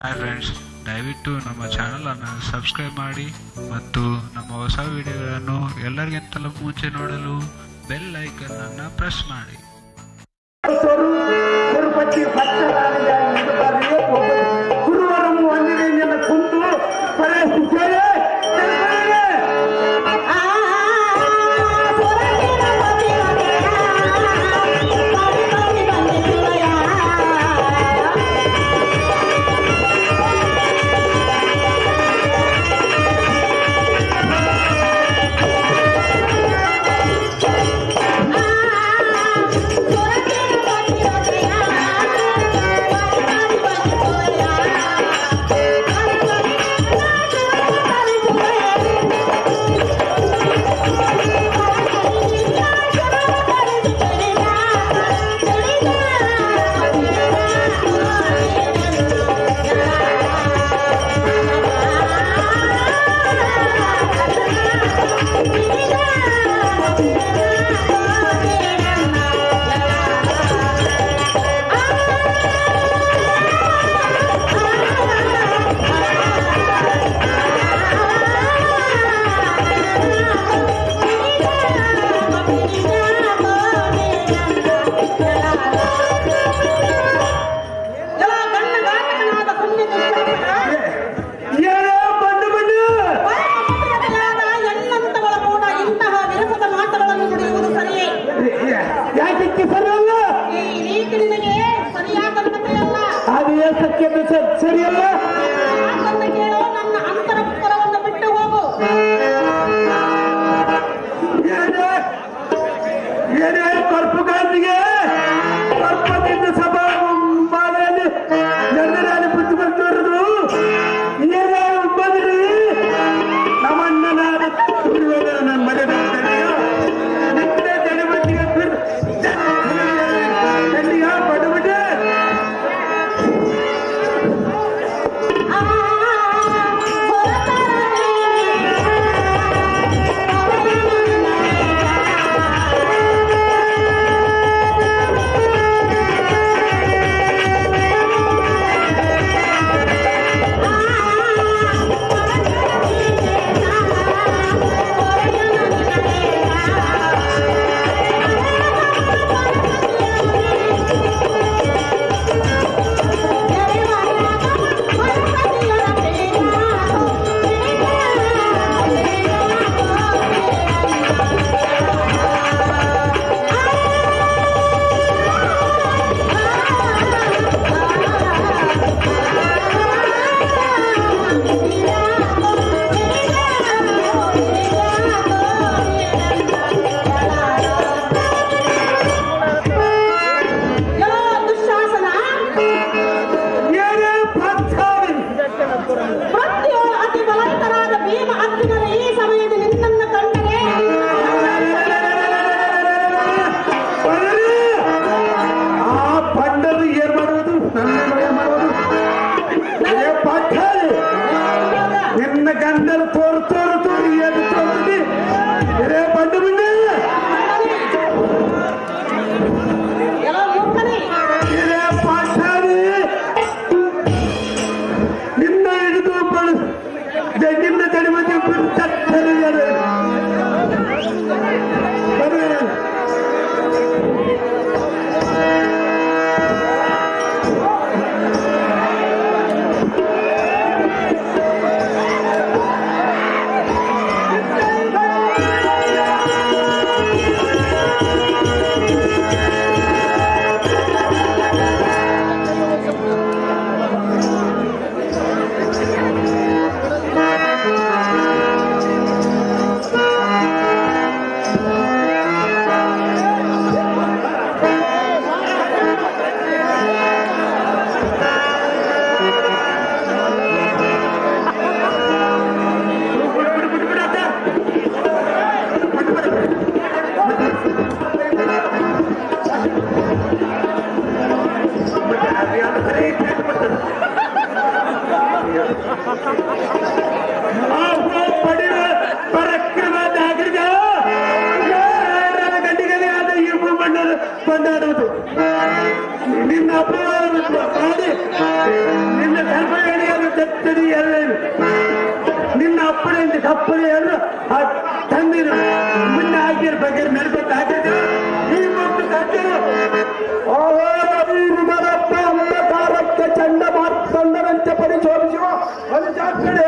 Hi friends ದಯವಿಟ್ಟು ನಮ್ಮ ಚಾನಲನ್ನು ಸಬ್ಸ್ಕ್ರೈಬ್ ಮಾಡಿ ಮತ್ತು ನಮ್ಮ ಹೊಸ ವಿಡಿಯೋಗಳನ್ನು ಎಲ್ಲರಿಗಿಂತಲೂ ಮುಂಚೆ ನೋಡಲು ಬೆಲ್ ಐಕನ್ ಅನ್ನು ಪ್ರೆಸ್ ಮಾಡಿ. seriedad. ತಪ್ಪಲೆಯನ್ನು ತಂದಿರು ಮುಂದೆ ಹಾಕಿರ ಬಗ್ಗೆ ಮೇಲ್ಪಟ್ಟು ಹಾಕಿದ್ರು ನೀವು ಮಕ್ಕಳು ಹಾಕಿರು ಮರಪ್ಪ ಅಂಧಕಾರಕ್ಕೆ ಚಂಡಮಾರುತ ಸಂದರಂತೆ ಪರಿಶೋಧಿಸುವ ಒಂದು ಜಾತ್ರೆ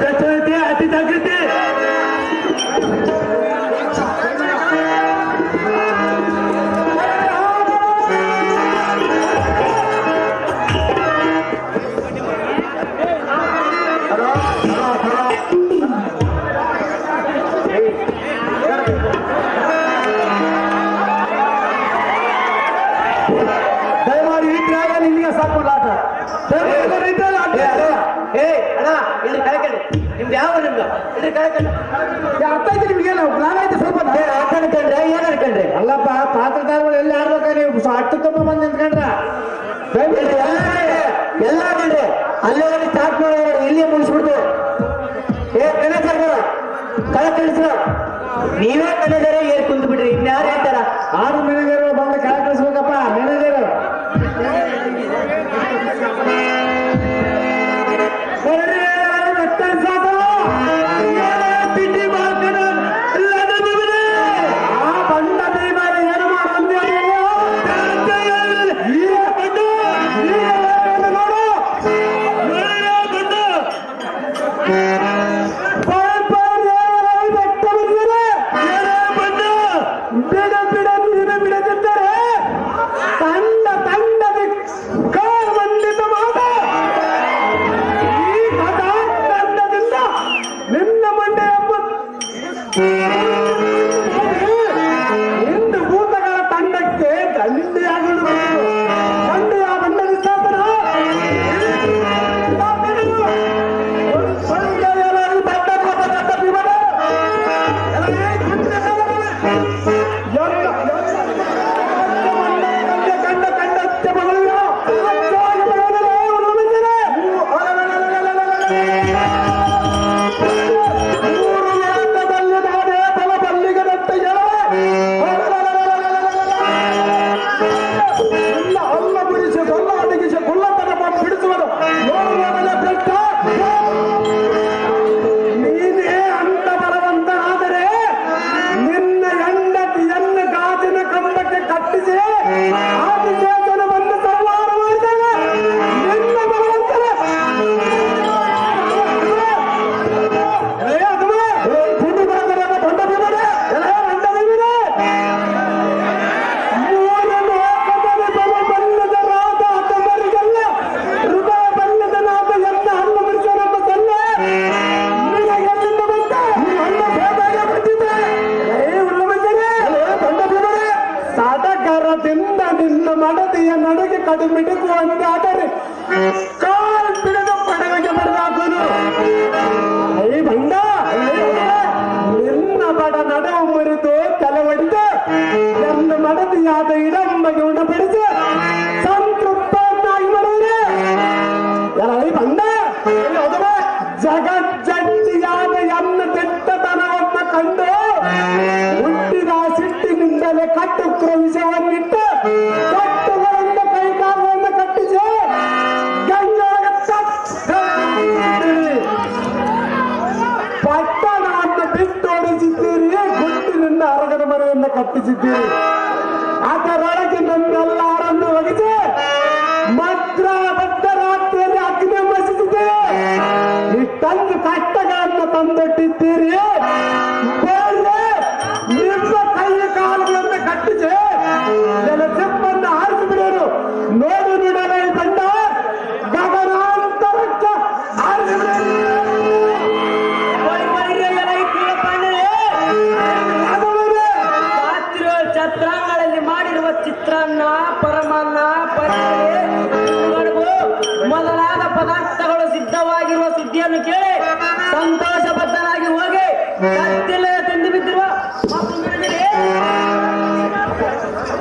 دته دې ಅರ್ಥ ಐತೆ ನಿಮ್ಗೆ ನಾವು ಪ್ಲಾನ್ ಐತೆ ಸ್ವಲ್ಪ ಆಟ ಅನ್ಕಂಡ್ರೆ? ಏನ್ ಅನ್ಕಂಡ್ರಿ? ಅಲ್ಲಪ್ಪ ಪಾತ್ರದಾರಗಳು ಎಲ್ಲಿ ಆಡ್ಬೇಕ ನೀವು? ಅಟ್ಟು ತುಂಬ ಬಂದು ನಿಂತ್ಕೊಂಡ್ರ? ಎಲ್ಲ ಅನ್ಕಂಡ್ರಿ ಅಲ್ಲೇ ಸ್ಟಾರ್ಟ್ ಮಾಡೋರು ಇಲ್ಲಿ ಮುಗಿಸ್ಬಿಡ್ತು. ಏ, ಗಣೇಶ ಕಳ ತಿಳಿಸ್ರ ನೀವೇ ಕನ್ನಡರೇ ಏರ್ ಕುಂತು ಬಿಡ್ರಿ ಇನ್ಯಾರು ಹೇಳ್ತಾರ? ಆರು ಮೆಣಗರು ಪ್ರಕಟಿಸಿದ್ದೀರಿ ಅದರೊಳಗೆ ನಮ್ಮೆಲ್ಲರನ್ನು ಒಳಗೆ ಭದ್ರ ಭದ್ರರಾತ್ರಿಯಲ್ಲಿ ಅಗ್ನಿ ಮಸಿಸಿದೆ ಇಷ್ಟೊಂದು ಕಷ್ಟಗಳನ್ನು ತಂದೊಟ್ಟಿದ್ದೀರಿ.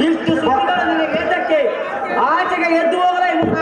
ಇಷ್ಟು ಸುದ್ದಿಗಳು ನಿನಗೆ ಎದ್ದಕ್ಕೆ ಆಚೆಗೆ ಎದ್ದು ಹೋಗಲೇ ಇಲ್ಲ.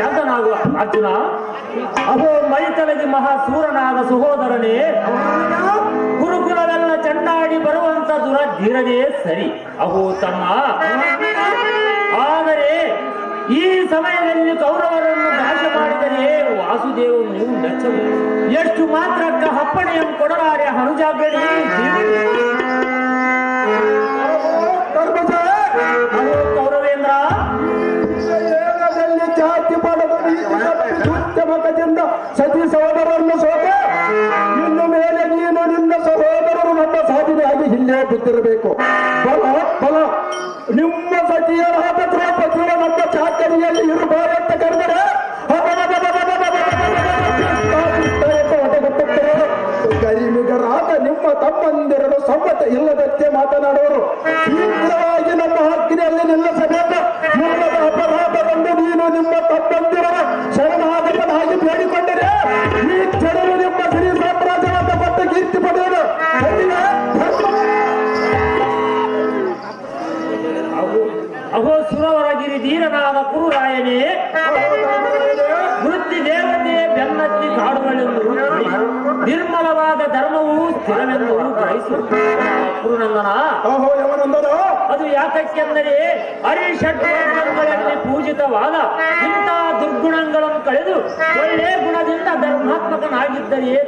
ಶಾಂತನಾಗುವ ಅರ್ಜುನ. ಅಹೋ ಮೈ ತಲೆಗೆ ಮಹಾಸೂರನಾದ ಸಹೋದರನೇ. ಗುರುಕುಲವೆಲ್ಲ ಚಂಡಾಡಿ ಬರುವಂತ ದುರಧೀರನೇ ಸರಿ. ಅಹೋ ತಮ್ಮ. ಆದರೆ ಈ ಸಮಯದಲ್ಲಿ ಕೌರವರನ್ನು ನಾಶ ಮಾಡಿದರೆ ವಾಸುದೇವನು ನಚ್ಚಲು. ಎಷ್ಟು ಮಾತ್ರ ಮಾತ್ರಕ್ಕ ಅಪ್ಪಣೆಯನ್ನು ಕೊಡಲಾರೆ ಹನುಜಾಗ್ರಹಿ ಕೌರವೇಂದ್ರ. ಜಾತಿ ಪಡೆದ ಸತಿ ಸಹೋದರನ್ನು ಸೋತ ಇನ್ನು ಮೇಲೆ ನೀನು ನಿನ್ನ ಸಹೋದರರು ನಮ್ಮ ಸಾಧನೆಯಾಗಿ ಹಿಂದೆ ಬಿದ್ದಿರಬೇಕು ಬಲ ಬಲ ನಿಮ್ಮ ಸತಿಯ ಪತಿಯ ನಮ್ಮ ಚಾಕರಿಯಲ್ಲಿ ಇರಬಾರ ಅಂತ ಕರೆದರೆ ಕೈಮಿಗರಾದ ನಿಮ್ಮ ತಮ್ಮಂದಿರಡು ಸಮ್ಮತ ಇಲ್ಲದಂತೆ ಮಾತನಾಡುವರು ಅಹೋ ಸುರವರಗಿರಿ ಧೀರನಾದ ಕುರುರಾಯನೇ ವೃತ್ತಿ ದೇವತೆ ಬೆನ್ನತ್ತಿ ಕಾಡುಗಳೆಂದು ನಿರ್ಮಲವಾದ ಧರ್ಮವು ಸ್ಥಿರವೆಂದು ಗ್ರಹಿಸು ಅದು ಯಾತಕ್ಕೆಂದರೆ ಹರಿಷಡ್ಗಳಲ್ಲಿ ಪೂಜಿತವಾದ ಇಂಥ ದುರ್ಗುಣಗಳನ್ನು ಕಳೆದು ಒಳ್ಳೆ ಗುಣದಿಂದ ಧರ್ಮಾತ್ಮಕನಾಗಿದ್ದರೆಯೇ.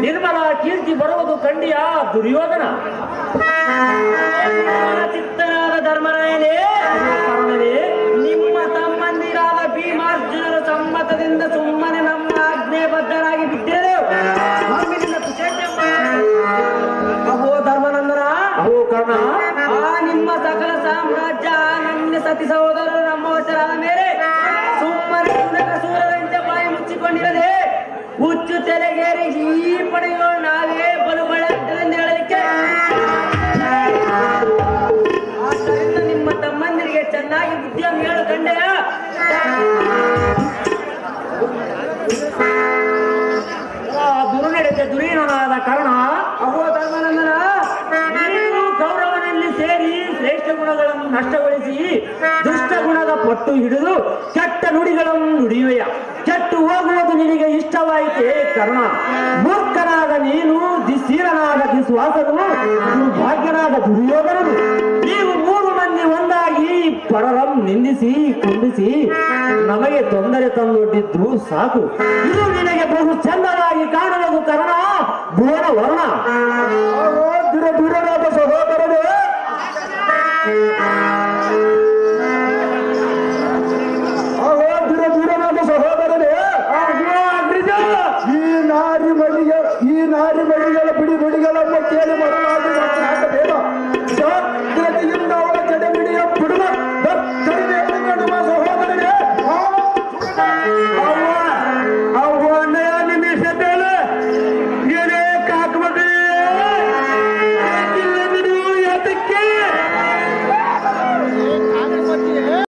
ನಿರ್ಮಲ ಕೀರ್ತಿ ಬರುವುದು ಕಂಡಿಯಾ ದುರ್ಯೋಧನ. ಚಿತ್ತನಾದ ధర్మరాయనే. ದುರುನಡೆದ ದುರೀಣನಾದ ಕಾರಣ ಅಹೋ ಧರ್ಮನಂದನ ನೀನು ಗೌರವನಲ್ಲಿ ಸೇರಿ ಶ್ರೇಷ್ಠ ಗುಣಗಳನ್ನು ನಷ್ಟಗೊಳಿಸಿ ದುಷ್ಟ ಗುಣದ ಪಟ್ಟು ಹಿಡಿದು ಕೆಟ್ಟ ನುಡಿಗಳನ್ನು ನುಡಿಯುವೆಯ. ಕೆಟ್ಟು ಹೋಗುವುದು ನಿನಗೆ ಇಷ್ಟವಾಯಿತೆ ಕರ್ಣ. ಮೂರ್ಖನಾದ ನೀನು ದಿಶೀಲನಾದ ದಿಸ್ವಾಸನು ಭಾಗ್ಯನಾದ ದುರ್ಯೋಧನನು. ನೀವು ಮೂರು ಮಂದಿ ಒಂದಾಗಿ ಪರರಂ ನಿಂದಿಸಿ ಕುಂಡಿಸಿ ನಮಗೆ ತೊಂದರೆ ತಂದೊಡ್ಡಿದ್ದು ಸಾಕು. ಇದು ನಿನಗೆ ಬಹು ಚಂದವಾಗಿ ಕಾಣುವುದು ಕರ್ಣ ಭುವನ ವರ್ಣ. ದೂರ ದುರ